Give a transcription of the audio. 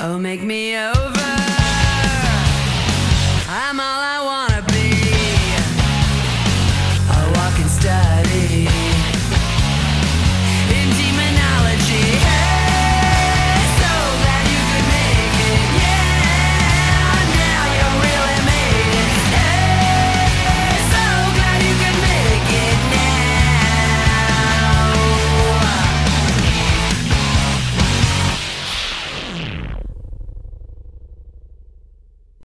Oh, make me over.